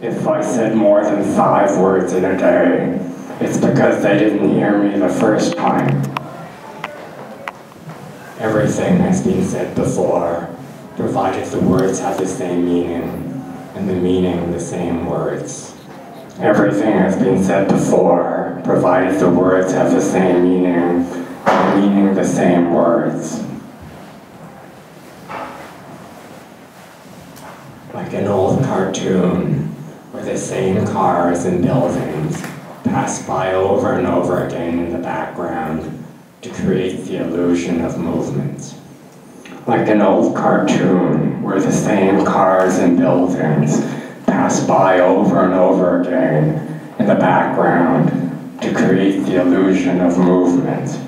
If I said more than five words in a day, it's because they didn't hear me the first time. Everything has been said before, provided the words have the same meaning, and the meaning the same words. Everything has been said before, provided the words have the same meaning, and the meaning the same words. Like an old cartoon, the same cars and buildings pass by over and over again in the background to create the illusion of movement. Like an old cartoon where the same cars and buildings pass by over and over again in the background to create the illusion of movement.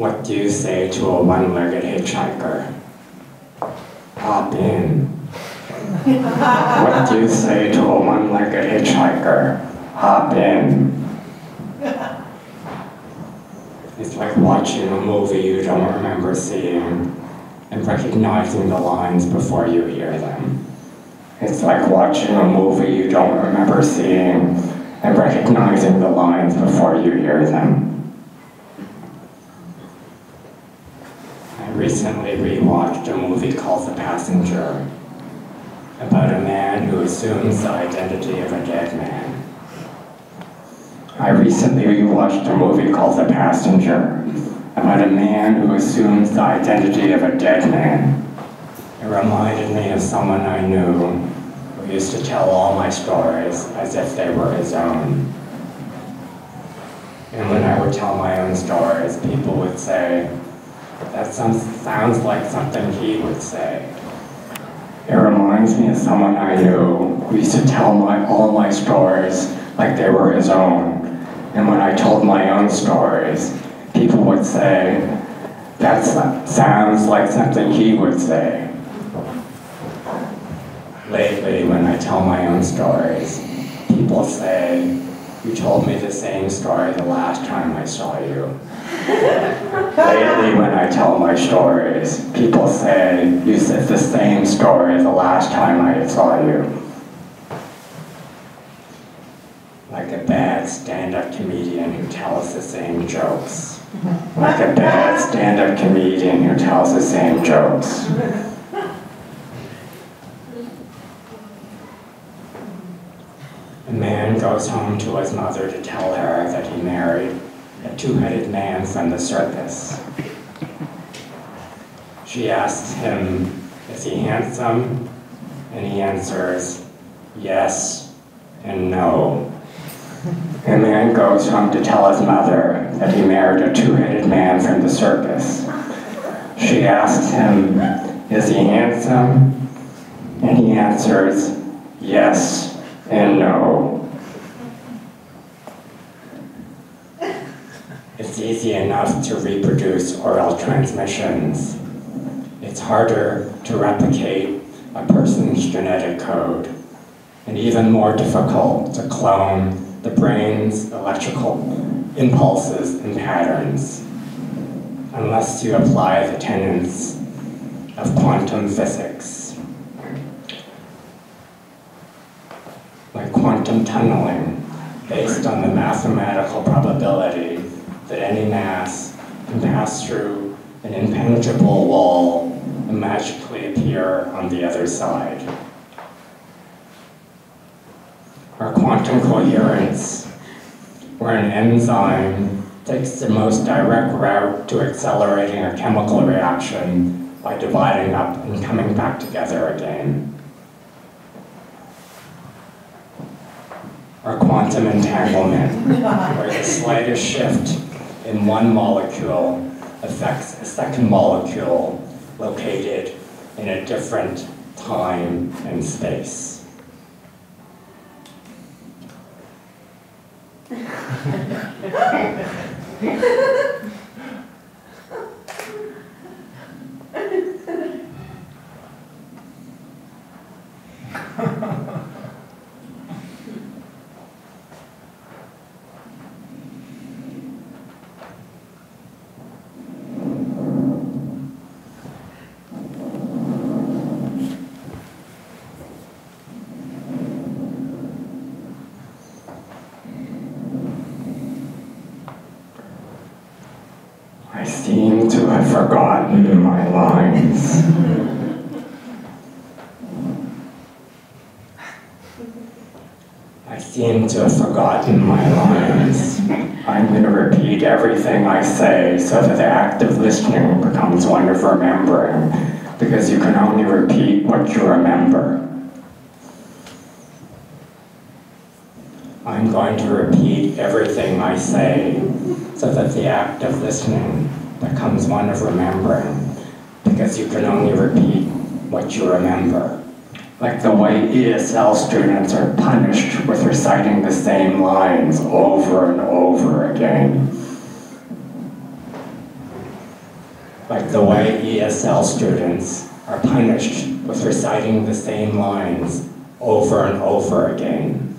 What do you say to a one-legged hitchhiker? Hop in. what do you say to a one-legged hitchhiker? Hop in. It's like watching a movie you don't remember seeing and recognizing the lines before you hear them. It's like watching a movie you don't remember seeing and recognizing the lines before you hear them. I recently rewatched a movie called The Passenger about a man who assumes the identity of a dead man. I recently rewatched a movie called The Passenger about a man who assumes the identity of a dead man. It reminded me of someone I knew who used to tell all my stories as if they were his own. And when I would tell my own stories, people would say, that sounds, sounds like something he would say. It reminds me of someone I knew who used to tell my, all my stories like they were his own. And when I told my own stories, people would say, that sounds like something he would say. Lately, when I tell my own stories, people say, you told me the same story the last time I saw you. Lately, when I tell my stories, people say, you said the same story the last time I saw you. like a bad stand-up comedian who tells the same jokes. Like a bad stand-up comedian who tells the same jokes. A man goes home to his mother to tell her that he married a two-headed man from the circus. She asks him, is he handsome? And he answers, yes and no. A man goes home to tell his mother that he married a two-headed man from the circus. She asks him, is he handsome? And he answers, yes and no. Uh, it's easy enough to reproduce oral transmissions. It's harder to replicate a person's genetic code, and even more difficult to clone the brain's electrical impulses and patterns unless you apply the tenets of quantum physics. Like quantum tunneling, based on the mathematical probability that any mass can pass through an impenetrable wall and magically appear on the other side or quantum coherence, where an enzyme takes the most direct route to accelerating a chemical reaction by dividing up and coming back together again. quantum entanglement, where the slightest shift in one molecule affects a second molecule located in a different time and space. to have forgotten mm-hmm. my lines. I seem to have forgotten my lines. I'm going to repeat everything I say so that the act of listening becomes one of remembering, because you can only repeat what you remember. I'm going to repeat everything I say so that the act of listening becomes one of remembering, because you can only repeat what you remember. Like the way ESL students are punished with reciting the same lines over and over again. Like the way ESL students are punished with reciting the same lines over and over again.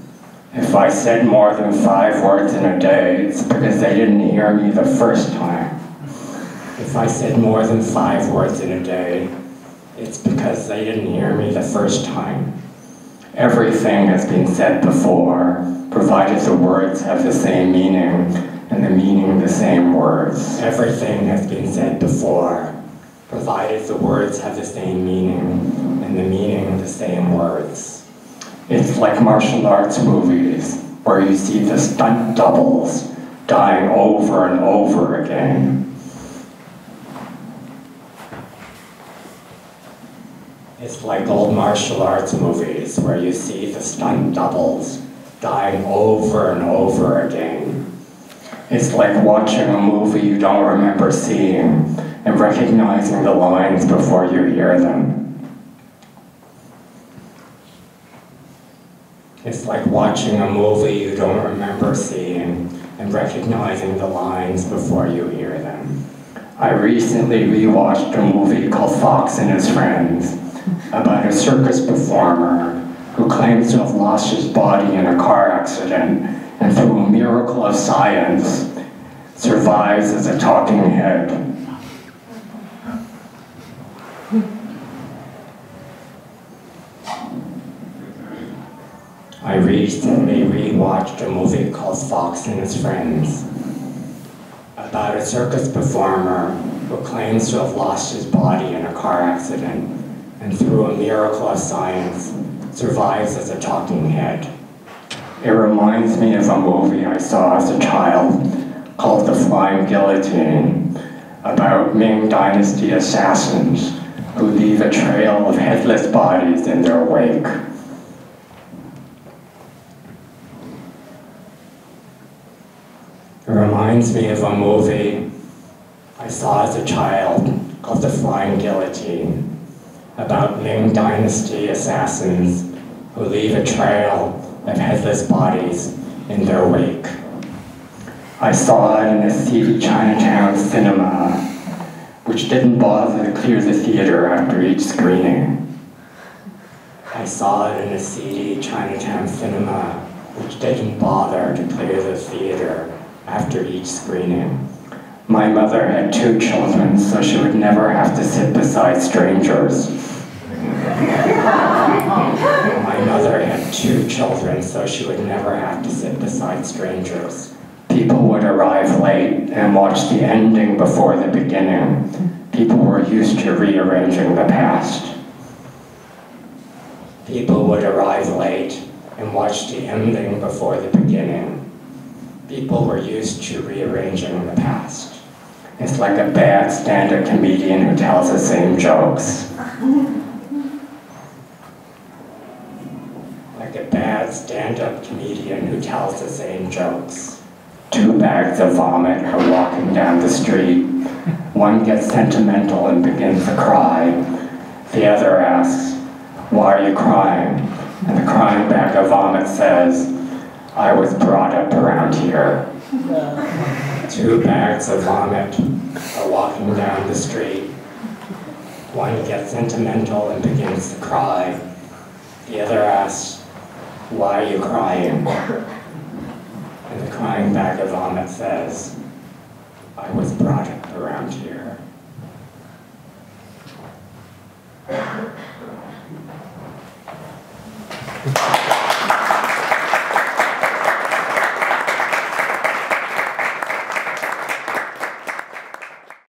If I said more than five words in a day, it's because they didn't hear me the first time. If I said more than five words in a day, it's because they didn't hear me the first time. Everything has been said before, provided the words have the same meaning and the meaning the same words. Everything has been said before, provided the words have the same meaning and the meaning the same words. It's like martial arts movies, where you see the stunt doubles dying over and over again. It's like old martial arts movies where you see the stunt doubles dying over and over again. It's like watching a movie you don't remember seeing and recognizing the lines before you hear them. It's like watching a movie you don't remember seeing and recognizing the lines before you hear them. I recently rewatched a movie called Fox and His Friends about a circus performer who claims to have lost his body in a car accident and through a miracle of science survives as a talking head. I recently rewatched a movie called Fox and His Friends about a circus performer who claims to have lost his body in a car accident and through a miracle of science, survives as a talking head. It reminds me of a movie I saw as a child called The Flying Guillotine about Ming Dynasty assassins who leave a trail of headless bodies in their wake. It reminds me of a movie I saw as a child called The Flying Guillotine about Ming Dynasty assassins who leave a trail of headless bodies in their wake. I saw it in a seedy Chinatown cinema, which didn't bother to clear the theater after each screening. I saw it in a seedy Chinatown cinema, which didn't bother to clear the theater after each screening. My mother had two children, so she would never have to sit beside strangers. My mother had two children, so she would never have to sit beside strangers. People would arrive late and watch the ending before the beginning. People were used to rearranging the past. People would arrive late and watch the ending before the beginning. People were used to rearranging the past. It's like a bad stand-up comedian who tells the same jokes. Like a bad stand-up comedian who tells the same jokes. Two bags of vomit are walking down the street. One gets sentimental and begins to cry. The other asks, why are you crying? And the crying bag of vomit says, I was brought up around here. Two bags of vomit are walking down the street. One gets sentimental and begins to cry. The other asks, why are you crying? And the crying bag of vomit says, I was brought up around here.